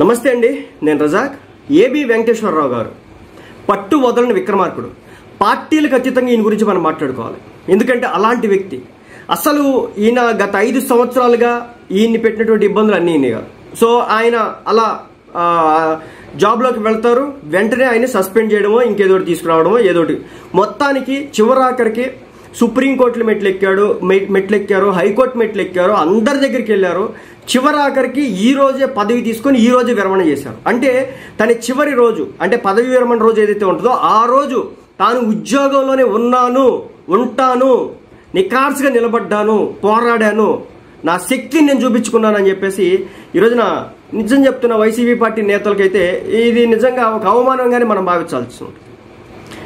నమస్తే అండి నేను రజాక్ ఏబి వెంకటేశ్వరరావు గారు. పట్టు వదలని విక్రమార్కుడు. పార్టీలు ఖచ్చితంగా ఈయన గురించి మనం మాట్లాడుకోవాలి. ఎందుకంటే అలాంటి వ్యక్తి. అసలు ఈయన గత ఐదు సంవత్సరాలుగా ఈయన్ని పెట్టినటువంటి ఇబ్బందులు అన్నీ ఈయన సో ఆయన అలా జాబ్లోకి వెళ్తారు వెంటనే ఆయన సస్పెండ్ చేయడమో ఇంకేదోటి తీసుకురావడమో ఏదోటి మొత్తానికి చివరాఖరికి సుప్రీంకోర్టులు మెట్లు ఎక్కాడు మెట్లు ఎక్కారు హైకోర్టు మెట్లు ఎక్కారు అందరి దగ్గరికి వెళ్ళారు. చివరాఖరికి ఈ రోజే పదవి తీసుకొని ఈ రోజే విరమణ చేశారు. అంటే తన చివరి రోజు అంటే పదవి విరమణ రోజు ఏదైతే ఉంటుందో ఆ రోజు తాను ఉద్యోగంలోనే ఉన్నాను ఉంటాను నికార్సుగా నిలబడ్డాను పోరాడాను నా శక్తిని నేను చూపించుకున్నాను అని చెప్పేసి ఈ రోజున నిజం చెప్తున్న వైసీపీ పార్టీ నేతలకైతే ఇది నిజంగా ఒక అవమానంగానే మనం భావించాల్సి ఉంటుంది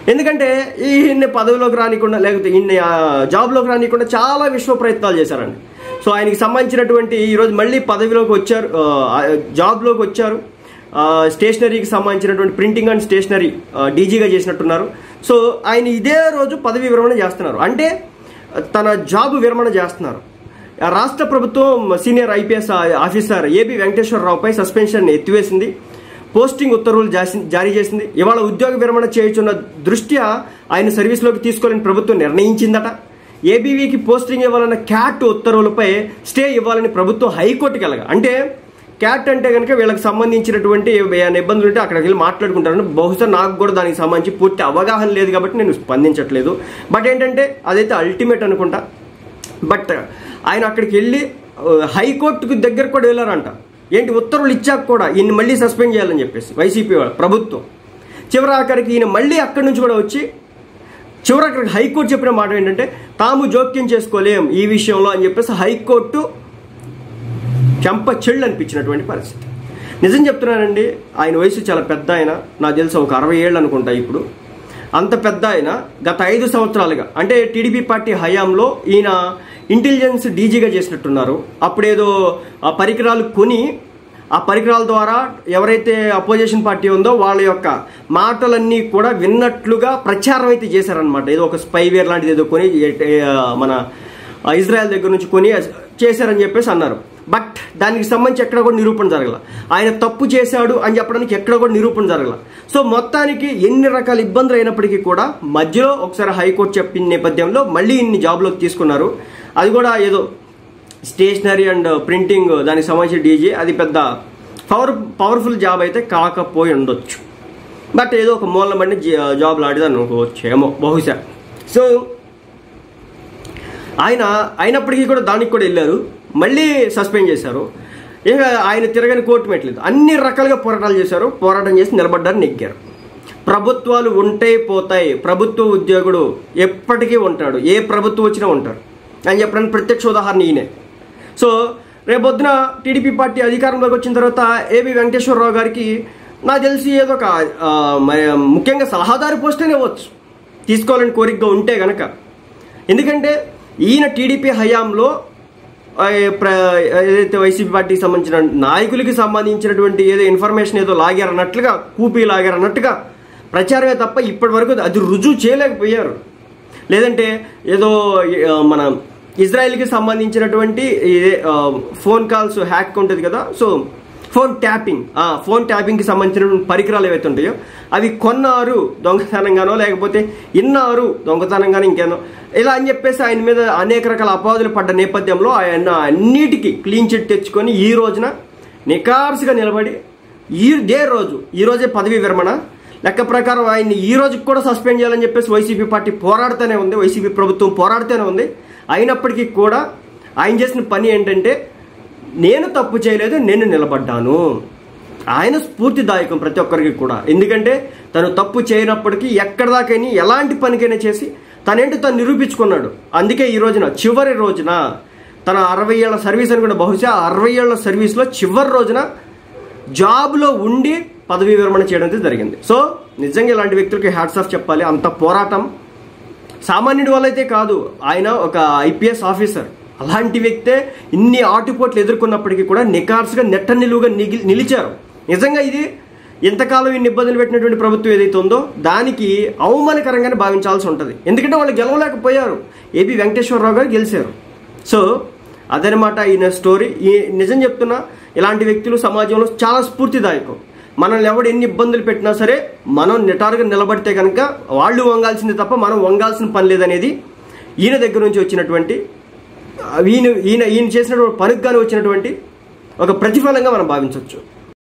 ఎందుకంటే ఈయన్ని పదవిలోకి రానికుండా లేకపోతే ఈయన్ని జాబ్లోకి రానికుండా చాలా విశ్వ ప్రయత్నాలు చేశారండి. సో ఆయనకి సంబంధించినటువంటి ఈరోజు మళ్ళీ పదవిలోకి వచ్చారు జాబ్లోకి వచ్చారు. స్టేషనరీకి సంబంధించినటువంటి ప్రింటింగ్ అండ్ స్టేషనరీ డీజీగా చేసినట్టున్నారు. సో ఆయన ఇదే రోజు పదవి విరమణ చేస్తున్నారు. అంటే తన జాబ్ విరమణ చేస్తున్నారు. రాష్ట్ర ప్రభుత్వం senior IPS officer A B వెంకటేశ్వరరావుపై suspension ఎత్తివేసింది. పోస్టింగ్ ఉత్తర్వులు జారీ చేసింది. ఇవాళ ఉద్యోగ విరమణ చేయుచున్న దృష్ట్యా ఆయన సర్వీస్లోకి తీసుకోవాలని ప్రభుత్వం నిర్ణయించిందట. ఏబీవీకి పోస్టింగ్ ఇవ్వాలన్న క్యాట్ ఉత్తర్వులపై స్టే ఇవ్వాలని ప్రభుత్వం హైకోర్టుకి వెళ్ళగా. అంటే క్యాట్ అంటే కనుక వీళ్ళకి సంబంధించినటువంటి ఏమైనా ఇబ్బందులు ఉంటే అక్కడికి వెళ్ళి మాట్లాడుకుంటారని బహుశా నాకు కూడా దానికి సంబంధించి పూర్తి అవగాహన లేదు కాబట్టి నేను స్పందించట్లేదు. బట్ ఏంటంటే అదైతే అల్టిమేట్ అనుకుంటా. బట్ ఆయన అక్కడికి వెళ్ళి హైకోర్టుకు దగ్గర కూడా వెళ్ళారంట. ఏంటి ఉత్తర్వులు ఇచ్చాక కూడా ఈయన మళ్ళీ సస్పెండ్ చేయాలని చెప్పేసి వైసీపీ వాళ్ళ ప్రభుత్వం. చివరి ఆఖరికి ఈయన మళ్ళీ అక్కడి నుంచి కూడా వచ్చి చివరి అక్కడికి హైకోర్టు చెప్పిన మాట ఏంటంటే తాము జోక్యం చేసుకోలేం ఈ విషయంలో అని చెప్పేసి హైకోర్టు చెంప చెళ్ళు అనిపించినటువంటి పరిస్థితి. నిజం చెప్తున్నానండి ఆయన వయసు చాలా పెద్ద ఆయన నాకు తెలిసి ఒక అరవై ఏళ్ళు అనుకుంటా ఇప్పుడు. అంత పెద్ద ఆయన గత ఐదు సంవత్సరాలుగా అంటే టీడీపీ పార్టీ హయాంలో ఈయన ఇంటెలిజెన్స్ డీజీగా చేసినట్టున్నారు. అప్పుడేదో ఆ పరికరాలు కొని ఆ పరికరాల ద్వారా ఎవరైతే అపోజిషన్ పార్టీ ఉందో వాళ్ళ యొక్క మాటలన్నీ కూడా విన్నట్లుగా ప్రచారం అయితే చేశారనమాట ఏదో ఒక స్పైవేర్ లాంటిది ఏదో కొని మన ఇజ్రాయెల్ దగ్గర నుంచి కొని చేశారని చెప్పేసి అన్నారు. బట్ దానికి సంబంధించి ఎక్కడ కూడా నిరూపణ జరగల. ఆయన తప్పు చేశాడు అని చెప్పడానికి ఎక్కడ కూడా నిరూపణ జరగల. సో మొత్తానికి ఎన్ని రకాల ఇబ్బందులు అయినప్పటికీ కూడా మధ్యలో ఒకసారి హైకోర్టు చెప్పిన నేపథ్యంలో మళ్ళీ ఇన్ని జాబ్లోకి తీసుకున్నారు. అది కూడా ఏదో స్టేషనరీ అండ్ ప్రింటింగ్ దానికి సంబంధించిన డీజీ అది పెద్ద పవర్ పవర్ఫుల్ జాబ్ అయితే కాకపోయి ఉండొచ్చు. బట్ ఏదో ఒక మూలన బండి జాబ్ లాంటిది అనుకోవచ్చు ఏమో బహుశా. సో ఆయన అయినప్పటికీ కూడా దానికి కూడా వెళ్ళారు మళ్ళీ సస్పెండ్ చేశారు. ఇక ఆయన తిరగని కోర్టు పెట్టలేదు అన్ని రకాలుగా పోరాటాలు చేశారు పోరాటం చేసి నిలబడ్డారు నెగ్గారు. ప్రభుత్వాలు ఉంటే పోతాయి. ప్రభుత్వ ఉద్యోగుడు ఎప్పటికీ ఉంటాడు. ఏ ప్రభుత్వం వచ్చినా ఉంటాడు. అని చెప్పడానికి ప్రత్యక్ష ఉదాహరణ ఈయనే. సో రేపొద్దున టీడీపీ పార్టీ అధికారంలోకి వచ్చిన తర్వాత ఏబి వెంకటేశ్వరరావు గారికి నాకు తెలిసి ఏదో ఒక ముఖ్యంగా సలహాదారు పోస్టేనే ఇవ్వచ్చు. తీసుకోవాలని కోరికగా ఉంటే గనక. ఎందుకంటే ఈయన టీడీపీ హయాంలో ప్ర- ఏదైతే వైసీపీ పార్టీకి సంబంధించిన నాయకులకి సంబంధించినటువంటి ఏదో ఇన్ఫర్మేషన్ ఏదో లాగారన్నట్లుగా కూపీ లాగారన్నట్టుగా ప్రచారమే తప్ప ఇప్పటి వరకు అది రుజువు చేయలేకపోయారు. లేదంటే ఏదో మన ఇజ్రాయెల్కి సంబంధించినటువంటి ఫోన్ కాల్స్ హ్యాక్ ఉంటుంది కదా సో ఫోన్ ట్యాపింగ్ ఆ, ఫోన్ ట్యాపింగ్కి సంబంధించినటువంటి పరికరాలు ఏవైతే ఉంటాయో అవి కొన్నారు దొంగతనంగానో లేకపోతే ఇన్నారు దొంగతనంగానో ఇంకేనో. ఇలా అని చెప్పేసి ఆయన మీద అనేక రకాల అపవాదులు పడ్డ నేపథ్యంలో ఆయన అన్నిటికీ క్లీన్ చిట్ తెచ్చుకొని ఈ రోజున నికార్సుగా నిలబడి ఈ దే రోజు ఈ రోజే పదవి విరమణ లెక్క ప్రకారం ఆయన్ని ఈ రోజుకి కూడా సస్పెండ్ చేయాలని చెప్పేసి వైసీపీ పార్టీ పోరాడుతూనే ఉంది. వైసీపీ ప్రభుత్వం పోరాడుతూనే ఉంది. అయినప్పటికీ కూడా ఆయన చేసిన పని ఏంటంటే నేను తప్పు చేయలేదు నేను నిలబడ్డాను. ఆయన స్ఫూర్తిదాయకం ప్రతి ఒక్కరికి కూడా. ఎందుకంటే తను తప్పు చేయనప్పటికీ ఎక్కడి దాకైనా ఎలాంటి పనికైనా చేసి తనేంటి తను నిరూపించుకున్నాడు. అందుకే ఈ రోజున చివరి రోజున తన అరవై ఏళ్ళ సర్వీస్ అనుకున్న బహుశా అరవై ఏళ్ళ సర్వీస్లో చివరి రోజున జాబ్లో ఉండి పదవీ విరమణ చేయడం జరిగింది. సో నిజంగా ఇలాంటి వ్యక్తులకి హ్యాట్స్ ఆఫ్ చెప్పాలి. అంత పోరాటం. సామాన్యుడి వల్ల అయితే కాదు. ఆయన ఒక ఐపీఎస్ ఆఫీసర్. అలాంటి వ్యక్తే ఇన్ని ఆటుపోట్లు ఎదుర్కొన్నప్పటికీ కూడా నికార్సుగా నెట్ట నిలువుగా నిలిచారు. నిజంగా ఇది ఎంతకాలం ఇన్ని ఇబ్బందులు పెట్టినటువంటి ప్రభుత్వం ఏదైతే ఉందో దానికి అవమానకరంగానే భావించాల్సి ఉంటుంది. ఎందుకంటే వాళ్ళు గెలవలేకపోయారు. ఏబి వెంకటేశ్వరరావు గారు గెలిచారు. సో అదనమాట ఈయన స్టోరీ ఈ నిజం చెప్తున్నా ఇలాంటి వ్యక్తులు సమాజంలో చాలా స్ఫూర్తిదాయకం. మనల్ని ఎవడు ఎన్ని ఇబ్బందులు పెట్టినా సరే మనం నిటారుగా నిలబడితే కనుక వాళ్ళు వంగాల్సింది తప్ప మనం వంగాల్సిన పని లేదనేది ఈయన దగ్గర నుంచి వచ్చినటువంటి ఈయన ఈయన ఈయన చేసినటువంటి పనికి వచ్చినటువంటి ఒక ప్రతిఫలంగా మనం భావించవచ్చు.